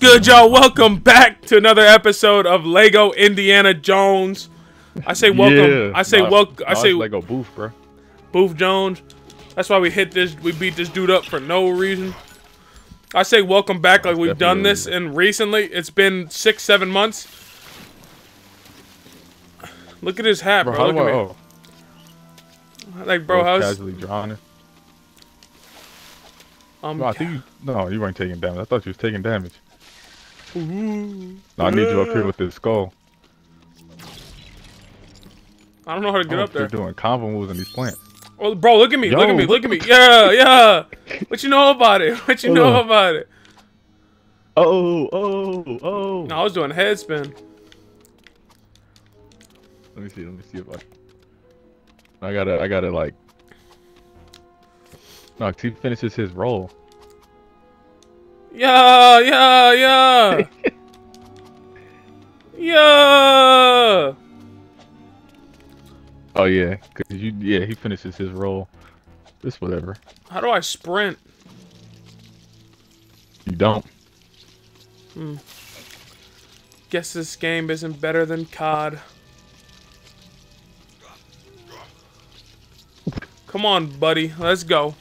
good, y'all? Welcome back to another episode of Lego Indiana Jones. I say welcome. Yeah. I say Nah, welcome. I say Lego Booth, bro. Booth Jones. That's why we hit this. We beat this dude up for no reason. I say welcome back like we've done this and recently. It's been six, seven months. Look at his hat, bro. Bro, Look do I? at me. Oh, Like, bro, how's casually drawing it. um? No, I think you. No, you weren't taking damage. I thought you was taking damage. No, I need you up here with this skull. I don't know how to get Oh, up there. You're doing combo moves in these plants. Oh, bro, look at me, look at me, look at me. Yeah, yeah. What you know about it? What you know about it? Oh, oh, oh. No, I was doing head spin. Let me see. Let me see if I. I gotta. I gotta like. No, he finishes his roll. Yeah, yeah, yeah. yeah. Oh yeah, cause you. Yeah, he finishes his roll. This whatever. How do I sprint? You don't. Hmm. Guess this game isn't better than COD. Come on, buddy. Let's go.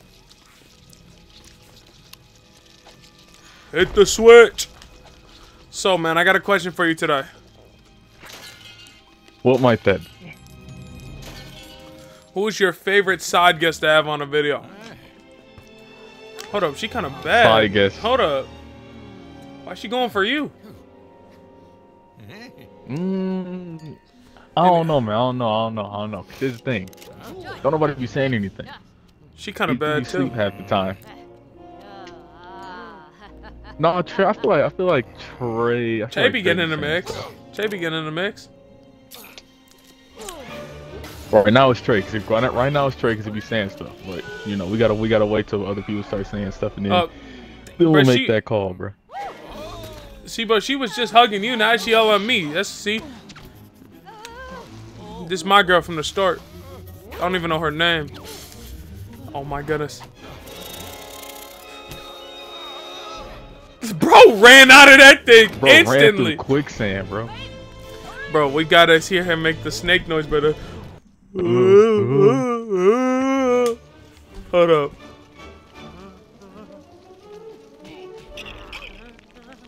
Hit the switch. So, man, I got a question for you today. What might that? Who's your favorite side guest to have on a video? Hold up, she kind of bad. Side guest. Hold up. Why she going for you? Mm, I don't know, man. I don't know. I don't know. I don't know. the thing. Don't nobody be saying anything. She kind of bad be sleep half the time. No, Trey. I feel like I feel like Trey. I feel like be getting in the mix. stuff. Che be getting in the mix. Right now it's Trey. Cause if, right now- right now it's Trey because he be saying stuff. But you know we gotta we gotta wait till other people start saying stuff and then Uh, we'll bruh, make she- that call, bro. see, but she was just hugging you. Now she yelling at me. That's see. This is my girl from the start. I don't even know her name. Oh my goodness. Bro ran out of that thing Bro instantly. through quicksand, bro. Bro, we gotta hear him make the snake noise, brother. Hold up.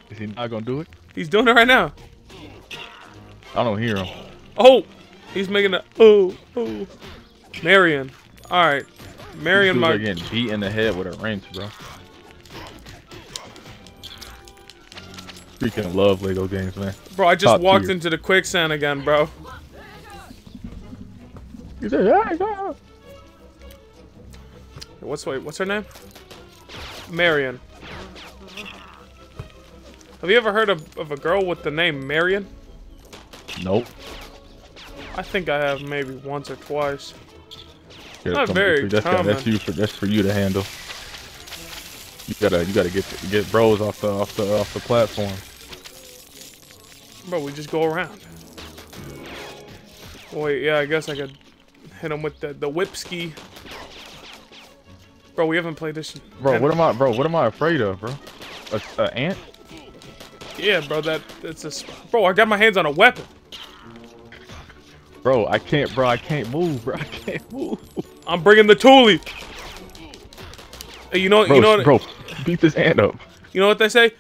Is he not gonna do it? He's doing it right now. I don't hear him. Oh, he's making a oh oh. Marion. All right, Marion. My getting beat in the head with a wrench, bro. Freaking love Lego games, man. bro, I just top walked tier. into the quicksand again, bro. You say, yeah, yeah. What's wait? What's her name? Marion. Have you ever heard of, of a girl with the name Marion? Nope. I think I have maybe once or twice. Yeah, Not very that's, that's common. you for that's for you to handle. You gotta you gotta get get bros off the off the off the platform. Bro, we just go around. Wait, yeah, I guess I could hit him with the the whip ski. Bro, we haven't played this. Bro, what am I bro? What am I afraid of, bro? A, a ant? Yeah, bro, that that's a, bro. I got my hands on a weapon. Bro, I can't, bro. I can't move, bro. I can't move. I'm bringing the toolie. Hey, you know, Bro, you know, what, bro, beat this ant up. you know what they say?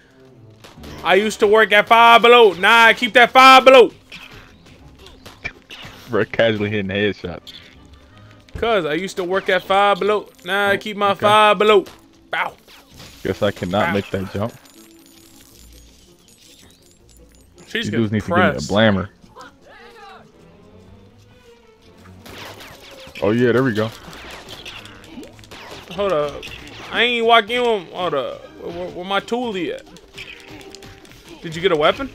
I used to work at Five Below. Nah, I keep that Five Below. Bro, casually hitting headshots. Cause I used to work at Five Below. Nah, I keep my okay. Five Below. Bow. Guess I cannot Ow. make that jump. She's These dudes need to give me a blammer. Oh yeah, there we go. Hold up. I ain't walking in. Hold up. Where, where, where my toolie at? Did you get a weapon?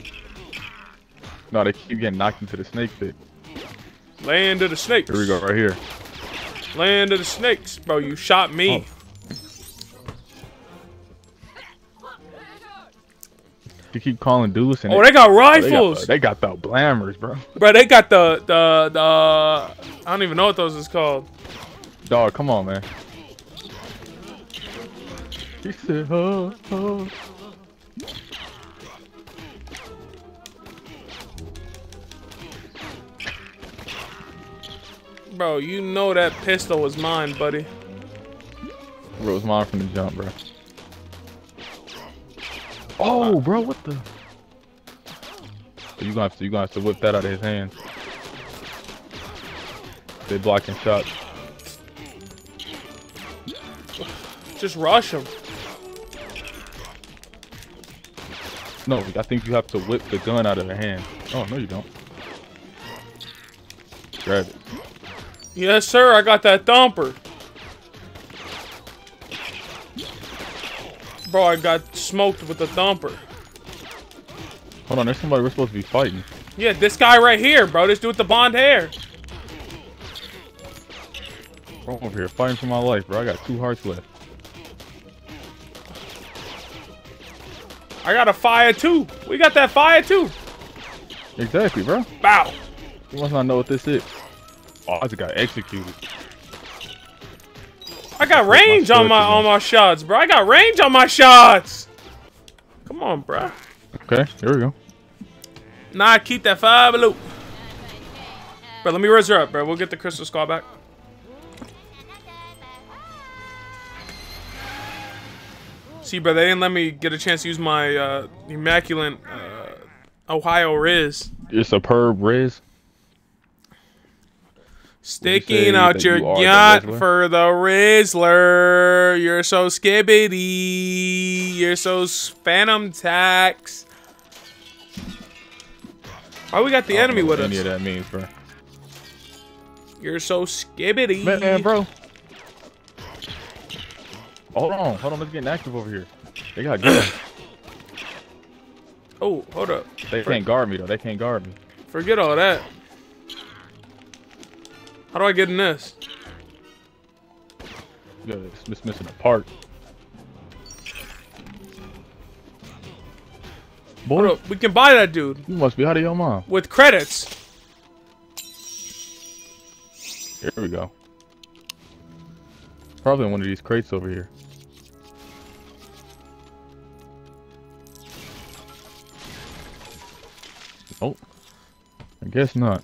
No, they keep getting knocked into the snake pit. Land of the snakes. Here we go, right here. Land of the snakes. Bro, you shot me. Oh. You keep calling dudes and Oh, they got oh, they got, rifles. they got the blammers, bro. Bro, they got the, the, the, I don't even know what those is called. Dog, come on, man. He said, oh, oh. Bro, you know that pistol was mine, buddy. Bro, it was mine from the jump, bro. Oh, bro, what the? You gonna have to, you gonna have to whip that out of his hands. They blocking shots. Just rush him. No, I think you have to whip the gun out of the hand. Oh, no, you don't. Grab it. Yes, sir. I got that thumper. Bro, I got smoked with the thumper. Hold on, there's somebody we're supposed to be fighting. Yeah, this guy right here, bro. This dude with the blonde hair. I'm over here fighting for my life, bro. I got two hearts left. I got a fire too. We got that fire too. Exactly, bro. Bow. You must not know what this is. Oh, I just got executed. I got range on my on my shots, bro. I got range on my shots. Come on, bro. Okay, here we go. Nah, keep that five loop. Bro, let me raise her up, bro. We'll get the crystal skull back. See, bro, they didn't let me get a chance to use my uh, immaculate uh, Ohio Riz. Your superb Riz. Sticking out your you yacht the for the Rizzler. You're so skibbity. You're so fanum tax. Why we got the enemy with any us? of that means, bro. You're so skibbity. Man, man, bro. Hold on, hold on. Let's get active over here. They got guns. Oh, hold up. they can't guard me though. They can't guard me. Forget all that. How do I get in this? Yeah, it's missing a part. Hold Boy, up. We can buy that dude you must be out of your mind. with credits. Here we go. Probably in one of these crates over here. Oh, I guess not.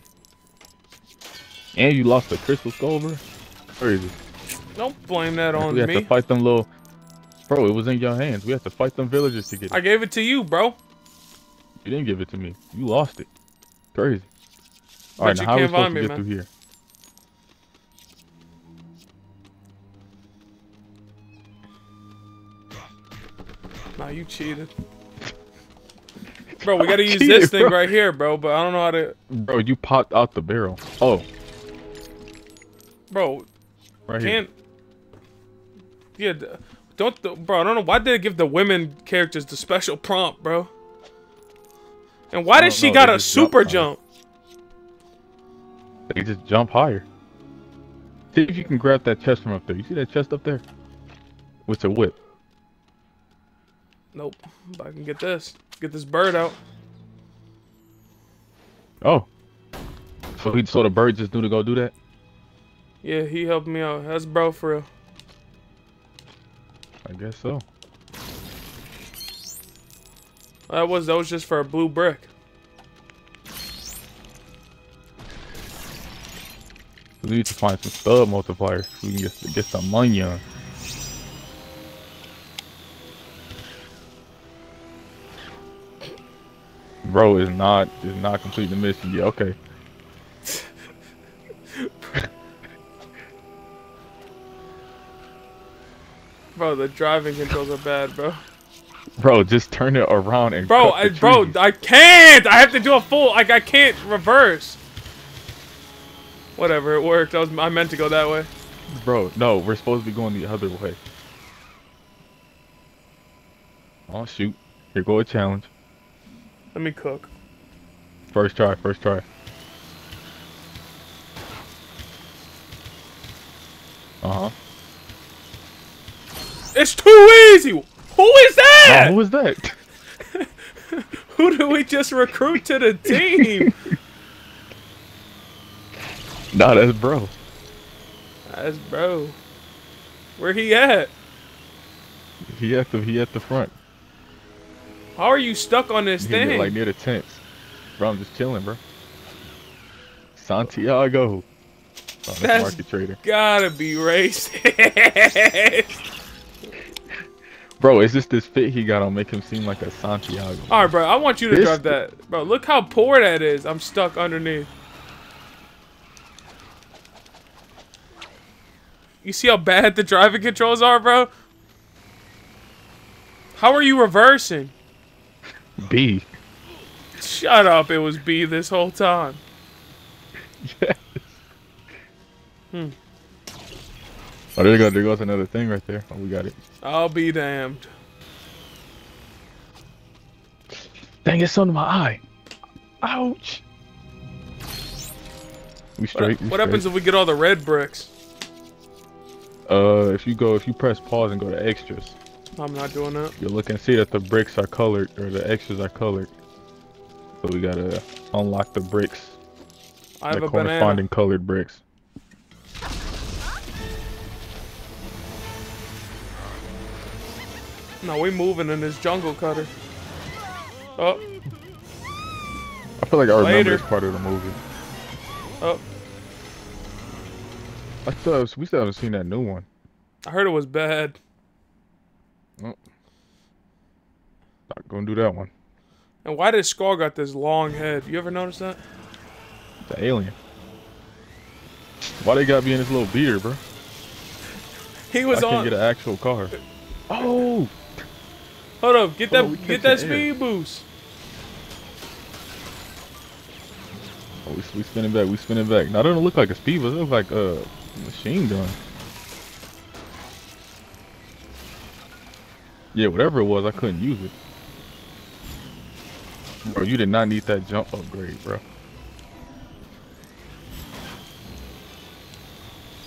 And you lost the crystal skull, bro? Crazy. Don't blame that on me. we have to fight them little. Bro, it was in your hands. We have to fight them villagers to get it. I gave it to you, bro. You didn't give it to me. You lost it. Crazy. But All right, now how are we supposed to get man. through here? Nah, you cheated. Bro, we gotta use cheated, this thing bro. right here, bro. But I don't know how to. Bro, you popped out the barrel. Oh, Bro, right here. can't. Yeah, don't. Bro, I don't know. Why did it give the women characters the special prompt, bro? And why did she know, got a super jump? They just jump higher. See if you can grab that chest from up there. You see that chest up there? With the whip. Nope. But I can get this. Get this bird out. Oh. So he so the bird just knew to go do that? Yeah, he helped me out. That's bro for real. I guess so. That was that was just for a blue brick. We need to find some stud multipliers so we can get, get some money on. Bro is not is not completing the mission yet. Okay. Bro, the driving controls are bad, bro. Bro, just turn it around and Bro, I, bro. I can't. I have to do a full. Like I can't reverse. Whatever, it worked. I was I meant to go that way. Bro, no, we're supposed to be going the other way. Oh shoot. Here go a challenge. Let me cook. First try, first try. Uh-huh. It's too easy. Who is Oh, that? who was that? Who do we just recruit to the team? nah, that's bro. That's bro. Where he at? He at the he at the front. How are you stuck on this He thing? like near the tents. Bro, I'm just chilling, bro. Santiago. Oh, that's That's- market trader. Gotta be racist. Bro, is this this fit he got on make him seem like a Santiago? All right, bro. I want you to This- drive that, bro. Look how poor that is. I'm stuck underneath. You see how bad the driving controls are, bro? How are you reversing? B. Shut up. It was B this whole time. Yes. Hmm. Oh, there you go. There goes another thing right there. Oh, we got it. I'll be damned. Dang, it's under my eye. Ouch. We What, straight. we what happens if we get all the red bricks? Uh, if you go, if you press pause and go to extras, I'm not doing that. you'll look and see that the bricks are colored or the extras are colored. So we gotta unlock the bricks. I have the a banana. corresponding colored bricks. No, we moving in this jungle cutter. Oh, I feel like I remember Later. this part of the movie. oh. I still have, we still haven't seen that new one. I heard it was bad. Oh. Not gonna do that one. And why did Scar got this long head? You ever notice that? The alien. Why they got me in this little beater, bro? He was I was can't get an actual car. Oh, Hold up, get Hold on, we that, get that air. speed boost. oh we, we spinning back. We spinning back. Now, it doesn't look like a speed, but it looks like a machine gun. Yeah, whatever it was, I couldn't use it. Bro, you did not need that jump upgrade, bro.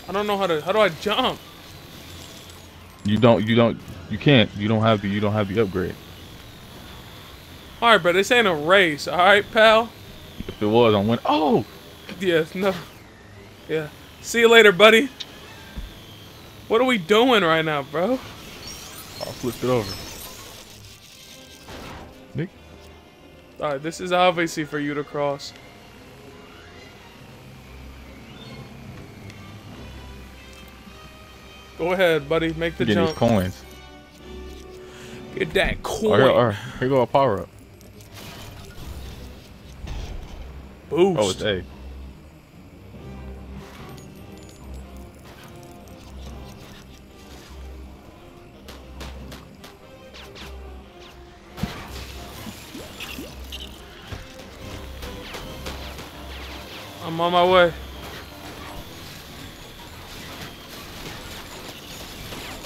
I don't know how to. How do I jump? You don't. You don't. You can't. You don't have the. You don't have the upgrade. All right, bro. This ain't a race. All right, pal. If it was, I went. Oh, Yeah, no. Yeah. See you later, buddy. What are we doing right now, bro? I flipped it over. Nick, All right, this is obviously for you to cross. Go ahead, buddy. Make the get these jump. coins. Get that Oh, coin. here, all right, here go a power up. Oh, Boost. Oh, it's A. I'm on my way.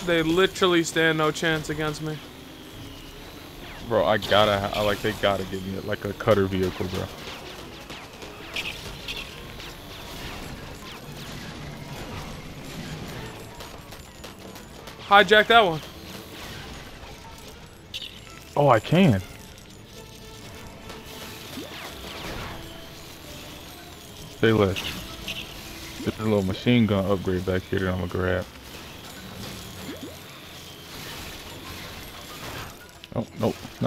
They literally stand no chance against me. Bro, I gotta, I like, they gotta give me like a cutter vehicle, bro. Hijack that one. Oh, I can. Say less. There's a little machine gun upgrade back here that I'm gonna grab.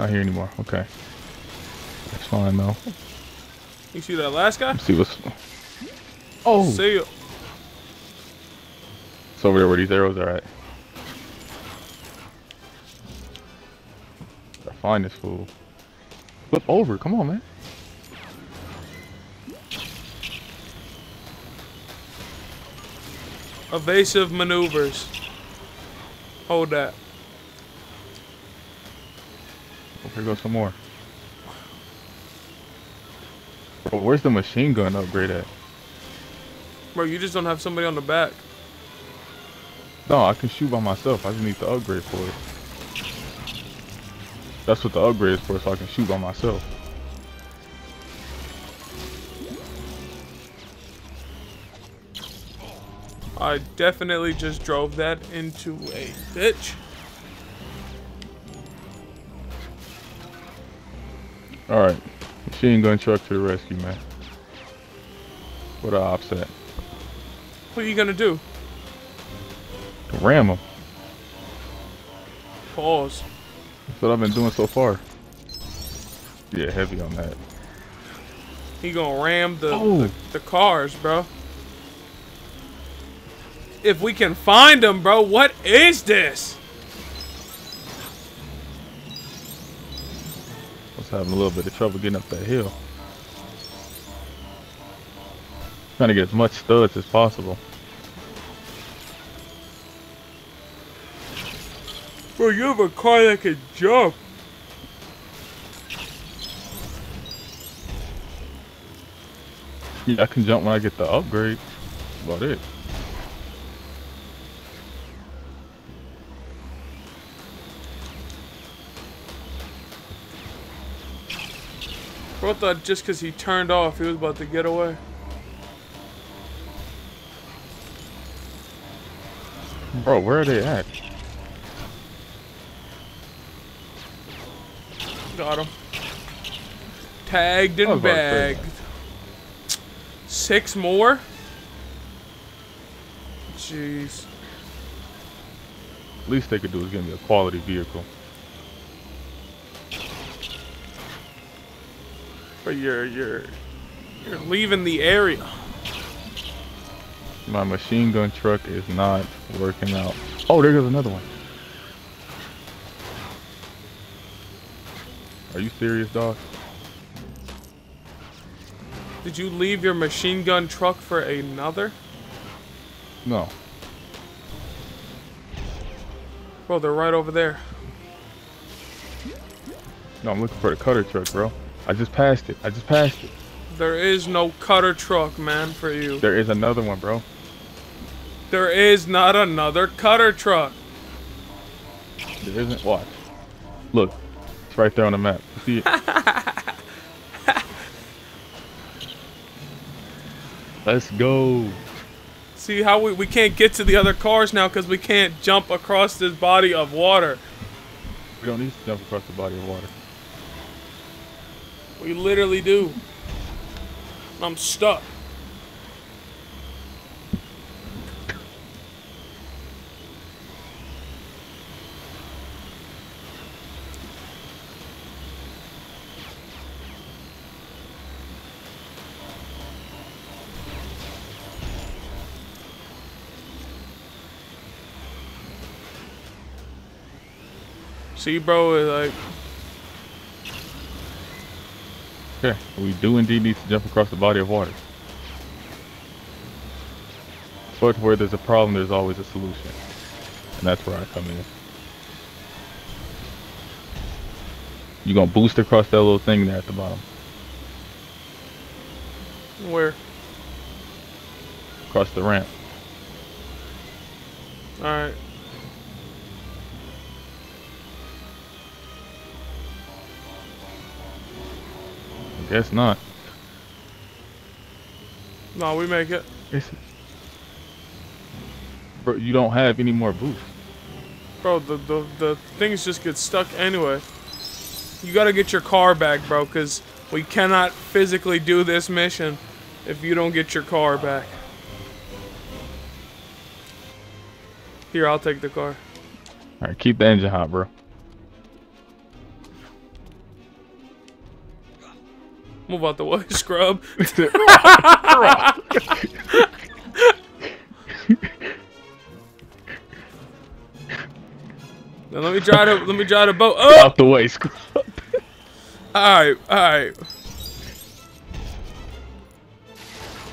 Not here anymore. Okay. That's fine though. You see that last guy? Let's see what's. Oh, oh. See you. it's over there where these arrows are at. Gotta find this fool. Flip over, come on, man. Evasive maneuvers. Hold that. Oh, here goes some more. Bro, where's the machine gun upgrade at? Bro, you just don't have somebody on the back. No, I can shoot by myself. I just need the upgrade for it. That's what the upgrade is for, so I can shoot by myself. I definitely just drove that into a ditch. Alright. Machine gun truck to the rescue, man. What a offset. What are you gonna do? Ram him. Pause. That's what I've been doing so far. Yeah, heavy on that. He gonna ram the, Oh. the, the cars, bro. if we can find them, bro. What is this? Was having a little bit of trouble getting up that hill. Trying to get as much studs as possible. Bro, you have a car that can jump. Yeah, I can jump when I get the upgrade. That's about it. Bro thought just because he turned off, he was about to get away. Bro, where are they at? Got him. Tagged and about to say bagged. Six more? Jeez. Least they could do is give me a quality vehicle. But you're you're you're leaving the area. My machine gun truck is not working out. Oh, there goes another one. Are you serious, dog? Did you leave your machine gun truck for another? No. Bro, they're right over there. No, I'm looking for the cutter truck, bro. I just passed it. I just passed it. There is no cutter truck, man, for you. There is another one, bro. There is not another cutter truck. There isn't. Watch. Look. It's right there on the map. You see it? Let's go. See how we, we can't get to the other cars now because we can't jump across this body of water. We don't need to jump across the body of water. We literally do. I'm stuck. See, bro, like Okay, we do indeed need to jump across the body of water. But where there's a problem, there's always a solution. And that's where I come in. You gonna boost across that little thing there at the bottom. where? Across the ramp. All Guess not. No, we make it. It's, bro, you don't have any more boost. Bro, the, the, the things just get stuck anyway. You gotta get your car back, bro, because we cannot physically do this mission if you don't get your car back. Here, I'll take the car. Alright, keep the engine hot, bro. Move out the way, scrub. Now let me drive the let me drive the boat. Oh, Out the way, scrub. all right, all right.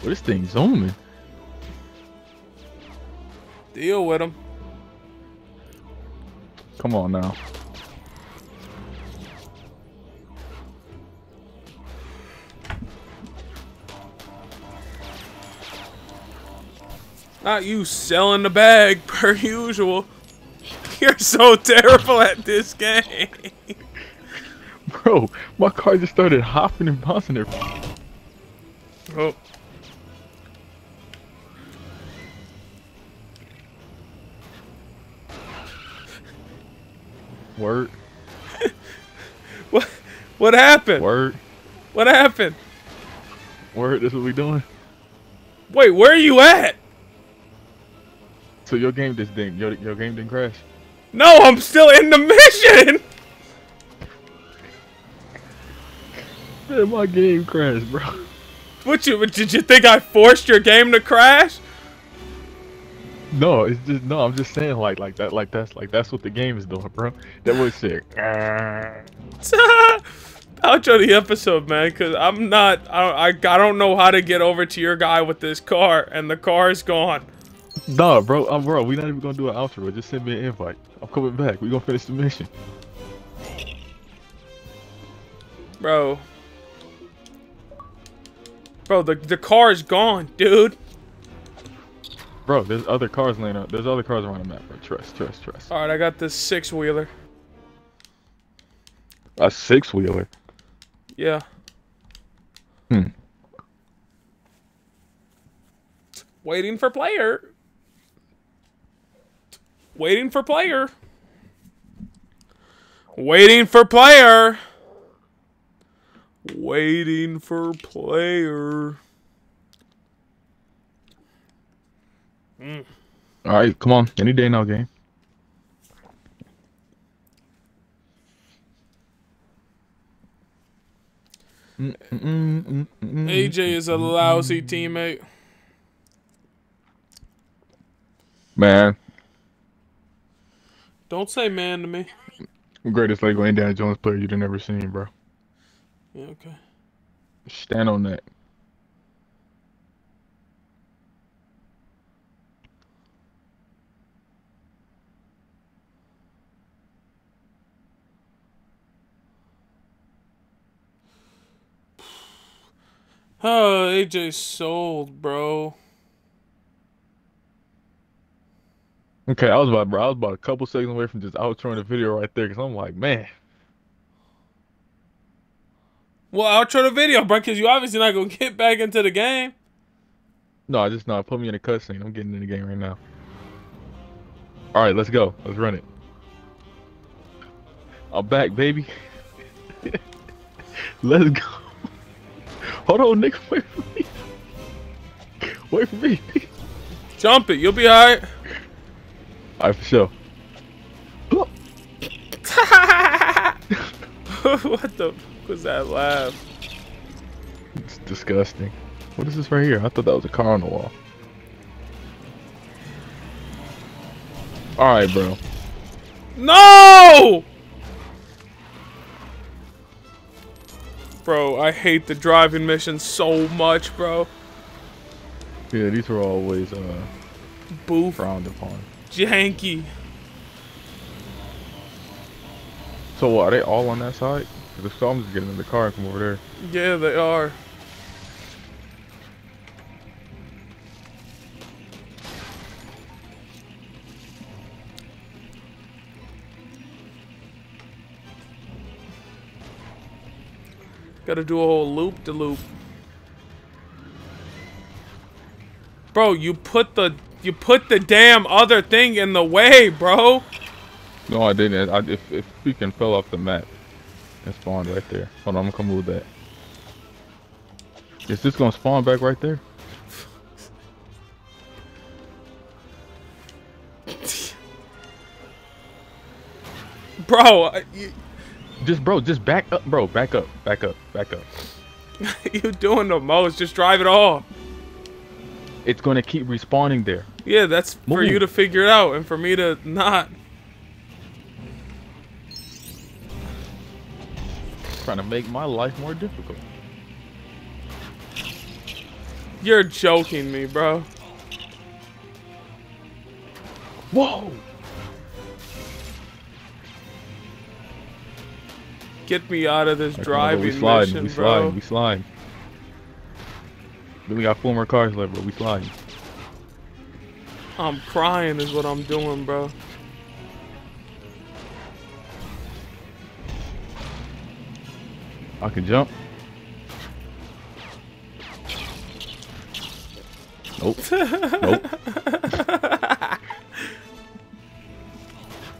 Well, this thing's zooming. Deal with him. Come on now. Not you selling the bag per usual. You're so terrible at this game. Bro, my car just started hopping and bouncing there. Oh. Word, What what happened? word, What happened? word, this what we doing? Wait, where are you at? So your game just didn't, your, your game didn't crash? No, I'm still in the mission. Man, my game crashed, bro. What you did you think I forced your game to crash? No, it's just no. I'm just saying like like that like that's like that's what the game is doing, bro. That was sick. Outro the episode, man, because I'm not. I, I I don't know how to get over to your guy with this car, and the car is gone. Nah, bro, uh, bro, We're not even gonna do an outro. Just send me an invite. I'm coming back. We're gonna finish the mission. Bro. Bro, the, the car is gone, dude. Bro, there's other cars laying up. There's other cars around the map, bro. Trust, trust, trust. Alright, I got this six-wheeler. A six-wheeler? Yeah. Hmm. Waiting for player. Waiting for player. Waiting for player. Waiting for player. Mm. All right, come on. Any day now, game. AJ is a lousy teammate. Man. Don't say man to me. Greatest Lego Indiana Jones player you've ever seen, bro. Yeah, okay. Stand on that. Oh, AJ sold, bro. Okay, I was about, bro. I was about a couple seconds away from just outroing the video right there, cause I'm like, man. Well, outro the video, bro, because you obviously not gonna get back into the game. No, I just not Put me in a cutscene. I'm getting in the game right now. All right, let's go. Let's run it. I'm back, baby. let's go. Hold on, nigga. Wait for me. Wait for me. Jump it. You'll be alright. Alright, for sure. what the fuck was that laugh? It's disgusting. What is this right here? I thought that was a car on the wall. Alright, bro. No! Bro, I hate the driving mission so much, bro. Yeah, these were always uh Boof. frowned upon. Janky. So what, are they all on that side? Cause if so, I'm just getting in the car and come over there. Yeah, they are. Gotta do a whole loop de loop. Bro, you put the you put the damn other thing in the way, bro. No, I didn't. I, if if freaking fell off the map, it spawned right there. Hold on, I'm gonna come move that. Is this gonna spawn back right there? bro, I- you, Just bro, just back up, bro. Back up, back up, back up. you doing the most. Just drive it off. It's gonna keep respawning there. Yeah, that's for you to figure it out and for me to not. Trying to make my life more difficult. You're joking me, bro. Whoa! Get me out of this Alright, come bro, driving we slide, mission, we bro. sliding, we sliding. We got four more cars left, bro. We flying. I'm crying is what I'm doing, bro. I can jump. Nope. nope.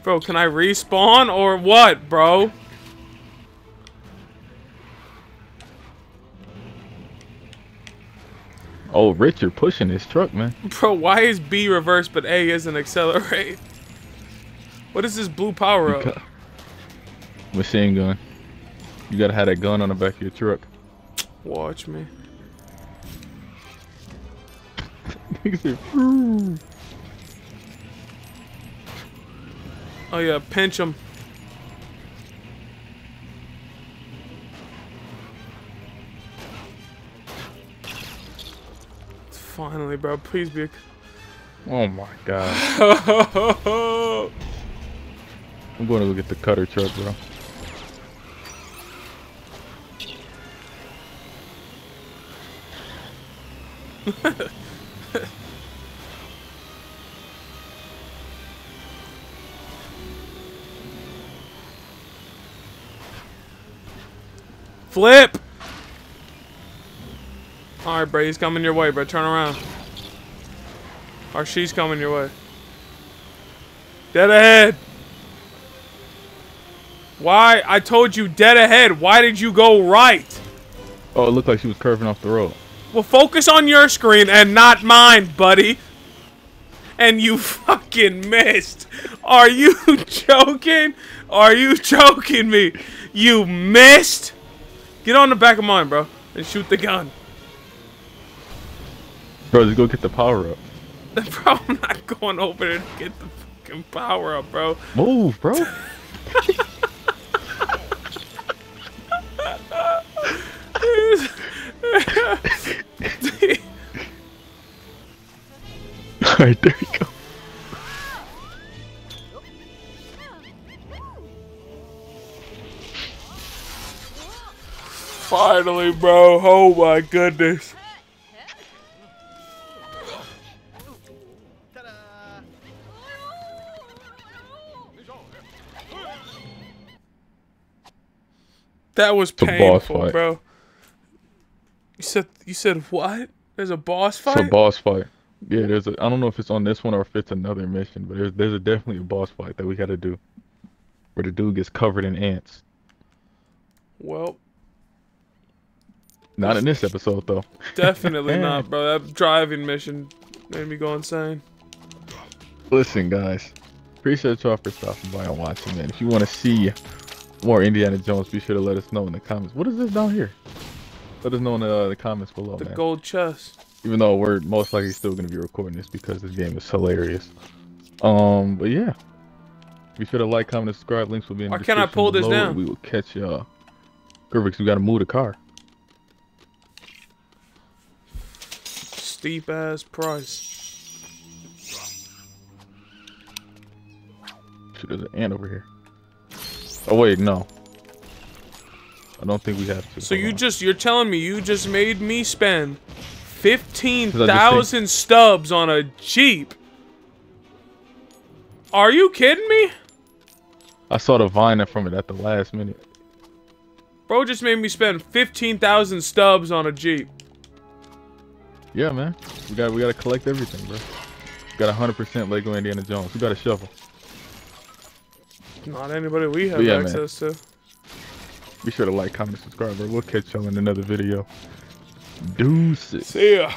Bro, can I respawn or what, bro? old Richard pushing his truck, man. Bro, why is B reverse but A isn't accelerate? What is this blue power up? Machine gun. You gotta have that gun on the back of your truck. Watch me. oh yeah, pinch him. Finally, bro. Please be. A... Oh my god. I'm going to go get the cutter truck, bro. Flip! Alright, bro. He's coming your way, bro. Turn around. Or she's coming your way. Dead ahead. Why? I told you dead ahead. Why did you go right? Oh, it looked like she was curving off the road. Well, focus on your screen and not mine, buddy. And you fucking missed. Are you joking? Are you joking me? You missed? Get on the back of mine, bro, and shoot the gun. Bro, just go get the power up. Bro, I'm not going over there to get the fucking power up, bro. Move, bro. Alright, there you go. Finally, bro. Oh my goodness. That was boss painful, fight. bro. You said you said what? There's a boss It's fight. a boss fight. Yeah, there's a. I don't know if it's on this one or if it's another mission, but there's there's a definitely a boss fight that we got to do, where the dude gets covered in ants. well, Not in this episode though. definitely not, bro. That driving mission made me go insane. Listen, guys, appreciate y'all for stopping by and watching, man. If you want to see more Indiana Jones, be sure to let us know in the comments. What is this down here? Let us know in the, uh, the comments below, The man. gold chest. Even though we're most likely still gonna be recording this because this game is hilarious. Um, but yeah. Be sure to like, comment, subscribe. Links will be in the Why can't I description pull this down? We will catch y'all. We gotta move the car. Steep ass price. Shoot, there's an ant over here. Oh wait, no. I don't think we have to. So Hold you on. just you're telling me you just made me spend fifteen thousand studs on a Jeep. Are you kidding me? I saw the vine from it at the last minute. Bro just made me spend fifteen thousand studs on a Jeep. Yeah, man. We got we gotta collect everything, bro. Got a 100% Lego Indiana Jones. We got a shovel. Not anybody we have yeah, man. access to. Be sure to like, comment, subscribe, bro. We'll catch y'all in another video. Deuces. See ya.